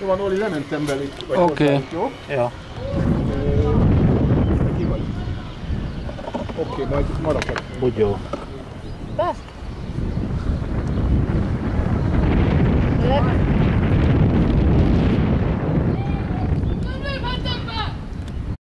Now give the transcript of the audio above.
Jó van, Oli, lementem belé. Oké. Okay. Jó? Ja. Ki vagy? Oké, majd maradok. Úgy jó. Best.